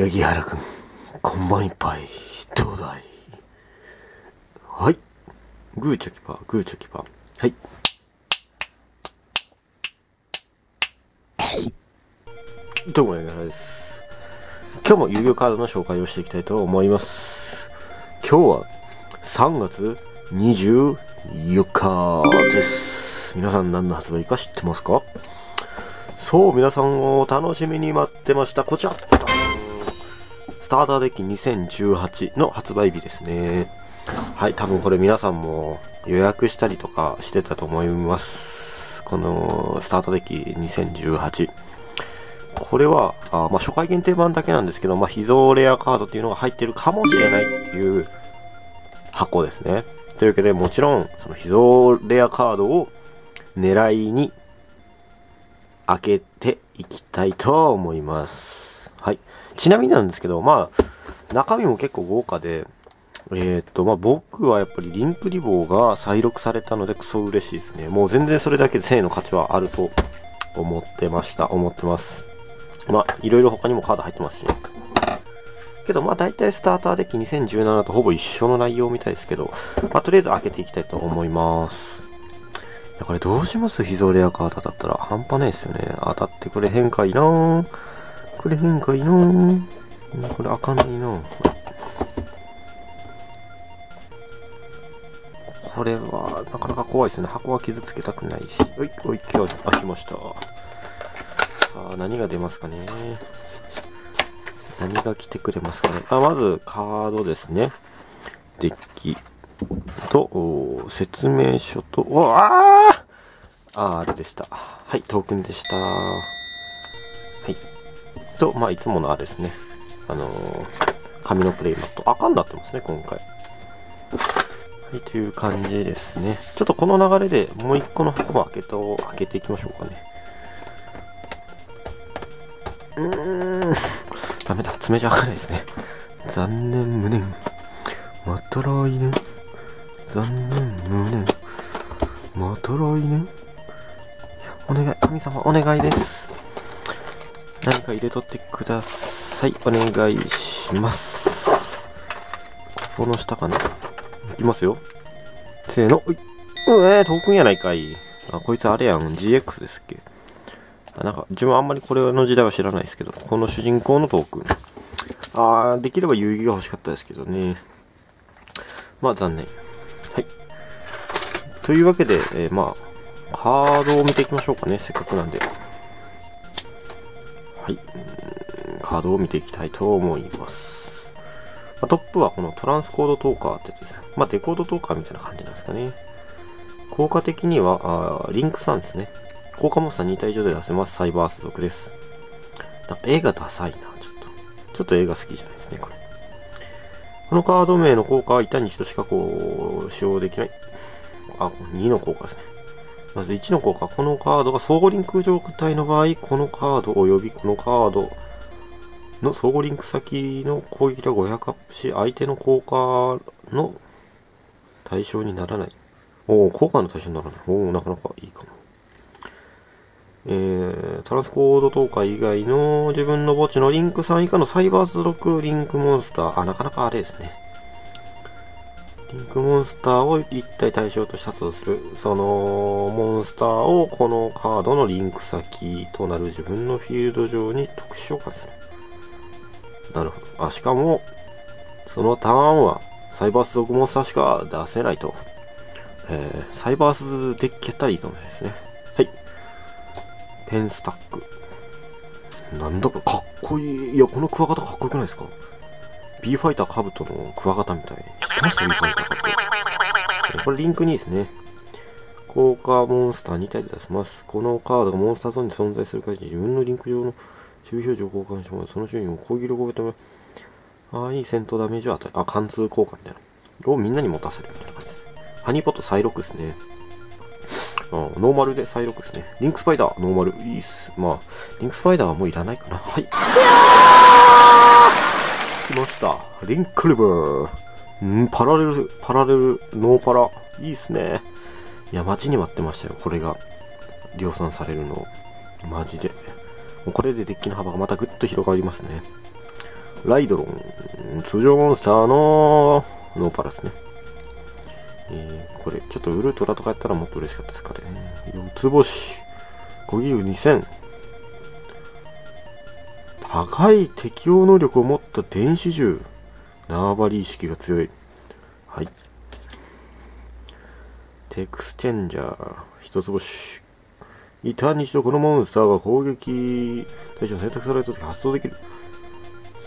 八木原君今晩いっぱい。どうだい？はい。グーチョキパーグーチョキパー。はい。どうも八木原です。今日も遊戯王カードの紹介をしていきたいと思います今日は3月24日です。皆さん何の発売か知ってますか？そう皆さんを楽しみに待ってました。こちら。スターターデッキ2018の発売日ですね。はい多分これ皆さんも予約したりとかしてたと思います。このスターターデッキ2018これはあ、まあ、初回限定版だけなんですけど、まあ、秘蔵レアカードっていうのが入ってるかもしれないっていう箱ですねというわけでもちろんその秘蔵レアカードを狙いに開けていきたいと思います。はい。ちなみになんですけど、まあ、中身も結構豪華で、えー、っと、まあ僕はやっぱりリンクリボーが再録されたのでクソ嬉しいですね。もう全然それだけで1000円の価値はあると思ってました。思ってます。まあ、いろいろ他にもカード入ってますし。けど、まあ大体スターターデッキ2017とほぼ一緒の内容みたいですけど、まあとりあえず開けていきたいと思います。いやこれどうします？秘蔵レアカードだったら半端ないですよね。当たってくれへんかいなくれへんかいなこれ開かんないなこれはなかなか怖いですね。箱は傷つけたくないし。おい、おい、今日開きました。さあ、何が出ますかね。何が来てくれますかね？あ、まず、カードですね。デッキと、説明書と、おああ、あれでした。はい、トークンでした。はい。と、まあ、いつものあれですね。あのー、紙のプレイマット。赤になってますね、今回。はい、という感じですね。ちょっとこの流れでもう一個の箱も開けと、開けていきましょうかね。うん。ダメだ、爪じゃ開かないですね。残念無念。また来年。残念無念。また来年。お願い、神様、お願いです。何か入れとってください。お願いします。ここの下かな。いきますよ。せーの。う。えー、トークンやないかい。あ、こいつあれやん。GX ですっけ。なんか、自分あんまりこれの時代は知らないですけど、この主人公のトークン。あー、できれば遊戯が欲しかったですけどね。まあ、残念。はい。というわけで、えーまあ、カードを見ていきましょうかね。せっかくなんで。はい。カードを見ていきたいと思います。ま、トップはこのトランスコードトーカーってやつですね。まあ、デコードトーカーみたいな感じなんですかね。効果的には、あリンクさんですね。効果モンスター2体以上で出せます。サイバース族です。絵がダサいな、ちょっと。ちょっと絵が好きじゃないですね、これ。このカード名の効果は一旦に一度しかこう、使用できない。あ、2の効果ですね。まず1の効果。このカードが相互リンク状態の場合、このカード及びこのカードの相互リンク先の攻撃力を500アップし、相手の効果の対象にならない。おお、効果の対象にならない。おお、なかなかいいかも。えー、トランスコードトーカー以外の自分の墓地のリンク3以下のサイバーズ6リンクモンスター。あ、なかなかあれですね。リンクモンスターを一体対象としたとする。そのモンスターをこのカードのリンク先となる自分のフィールド上に特殊召喚する。なるほど。あ、しかも、そのターンはサイバース族モンスターしか出せないと。えー、サイバースデッキやったらいいかもしれないですね。はい。ペンスタック。なんだかかっこいい。いや、このクワガタかっこよくないですか ?B ファイターカブトのクワガタみたい。知ってます ?B ファイターカブト。これリンク2ですね。効果モンスター2体で出せます。このカードがモンスターゾーンに存在する限り自分のリンク上の守備表示を交換します。その守備を攻撃力を超えた分、ああ、いい戦闘ダメージを与え、あ、貫通効果みたいな。をみんなに持たせるみたいな感じですね。ハニーポット再録ですね。あノーマルで再録ですね。リンクスパイダー、ノーマル。いいっす。まあ、リンクスパイダーはもういらないかな。はい。きました。リンクリボー。んパラレル、パラレル、ノーパラ。いいっすね。いや、待ちに待ってましたよ。これが量産されるのマジで。もうこれでデッキの幅がまたぐっと広がりますね。ライドロン、通常モンスターのノーパラですね。えー、これ、ちょっとウルトラとかやったらもっと嬉しかったですかね。四つ星。5ギル2000。高い適応能力を持った電子銃。縄張り意識が強い。はい。テクスチェンジャー。一つ星。一旦に一度このモンスターが攻撃対象選択された時発動できる。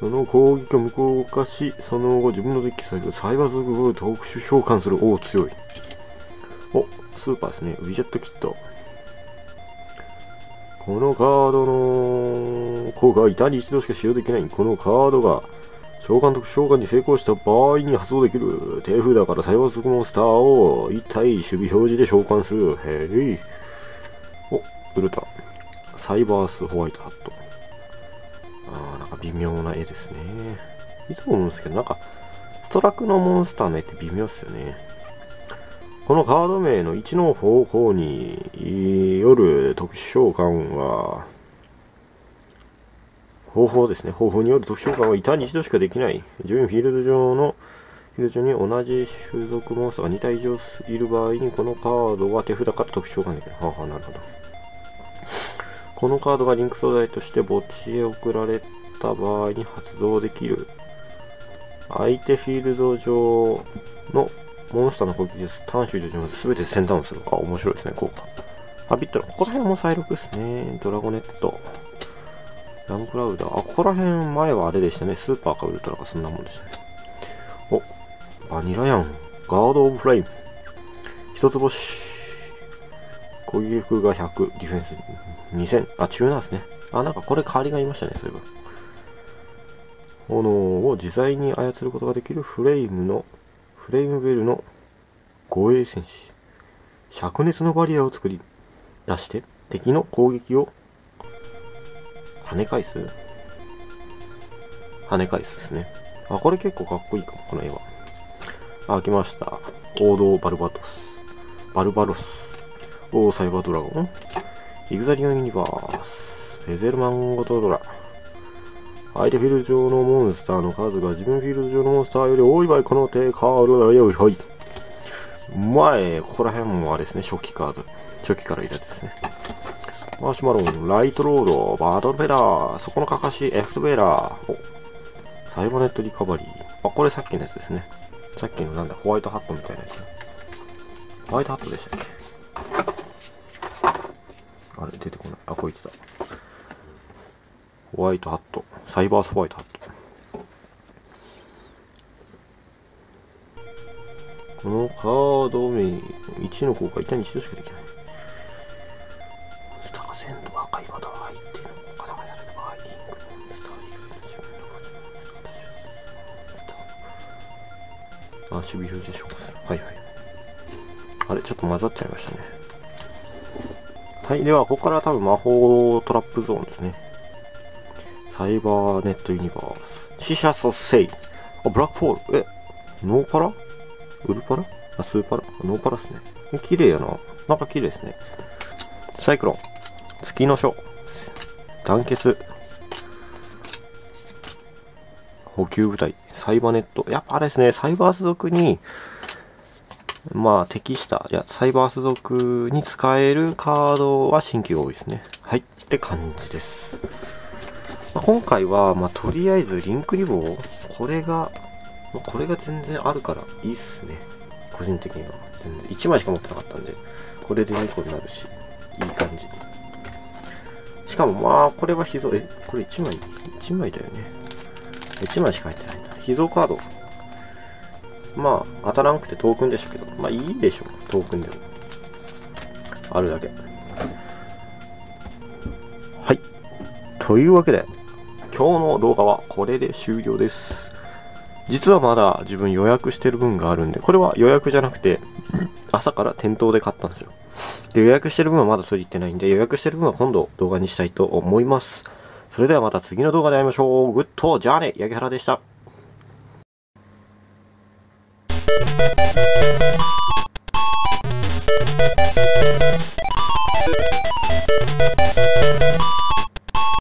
その攻撃を無効化し、その後自分のデッキされるサイバー族を特殊召喚する。おお、強い。お、スーパーですね。ウィジェットキット。このカードの効果は板に一度しか使用できない。このカードが召喚特殊召喚に成功した場合に発動できる。手札からサイバー族モンスターを1体守備表示で召喚する。へい。お、ウルトラ。サイバースホワイトハット。微妙な絵ですね。いつも思うんですけど、なんか、ストラクのモンスターの絵って微妙っすよね。このカード名の1の方向による特殊召喚は、方法ですね。方法による特殊召喚は板に一度しかできない。自分フィールド上のフィールド上に同じ種族モンスターが2体以上いる場合に、このカードは手札から特殊召喚できる。はあ、はあ、なるほど。このカードがリンク素材として墓地へ送られた場合に発動できる。相手フィールド上のモンスターの攻撃です。単種で全て先端をする。あ、面白いですね、効果。あ、ビットの、ここら辺も再録ですね。ドラゴネット。ランクラウダー。あ、ここら辺前はあれでしたね。スーパーかウルトラかそんなもんでしたね。お、バニラヤン。ガードオブフレイム。一つ星。攻撃力が100、ディフェンス2000。あ、チューナーですね。あ、なんかこれ代わりがいましたね、そういえば。炎を自在に操ることができるフレイムの、フレイムベルの護衛戦士。灼熱のバリアを作り出して敵の攻撃を跳ね返す跳ね返すですね。あ、これ結構かっこいいかも、この絵は。あ、来ました。王道バルバトス。バルバロス。オーサイバードラゴン。イグザリアンユニバース。フェゼルマンゴトドラ。相手フィールド上のモンスターの数が自分フィールド上のモンスターより多い場合、この手カードだよ、はい。前、ここら辺もあれですね、初期カード。初期から入れてですね。マシュマロン、ライトロード、バトルフェダー、そこのかかし、エフベラー、お、サイバネットリカバリー。あ、これさっきのやつですね。さっきのなんだ、ホワイトハットみたいなやつ。ホワイトハットでしたっけ？あれ、出てこない。あ、こいつだ。ホワイトハット。サイバースホワイトハット。このカード名1の効果板に一度しかできない。スターが鮮度が赤いまたは相手の効果がされた場合、リンクのモンスター以外の自分の持ち物を使ったりあ、守備表示で消化する。はいはい。あれ、ちょっと混ざっちゃいましたね。はい、では、ここから多分魔法トラップゾーンですね。サイバーネットユニバース。死者蘇生。あ、ブラックホール。え、ノーパラ？ウルパラ？あ、スーパラ？ノーパラっすね。綺麗やな。なんか綺麗ですね。サイクロン。月の書。団結。補給部隊。サイバーネット。やっぱあれですね、サイバース族に、まあ適した、いや、サイバース族に使えるカードは新規が多いですね。はい、って感じです。今回は、まあとりあえずリンクリボー、これが、まあこれが全然あるからいいっすね。個人的には。全然1枚しか持ってなかったんで、これで2個になるし、いい感じ。しかもまあ、これは秘蔵、え、これ1枚 ?1 枚だよね。1枚しか入ってないんだ。秘蔵カード。まあ、当たらんくてトークンでしたけど、まあいいでしょう、トークンでも。あるだけ。はい。というわけで、今日の動画はこれで終了です。実はまだ自分予約してる分があるんで、これは予約じゃなくて、朝から店頭で買ったんですよ。で、予約してる分はまだそれ言ってないんで、予約してる分は今度動画にしたいと思います。それではまた次の動画で会いましょう。グッドじゃあね、八木原でした。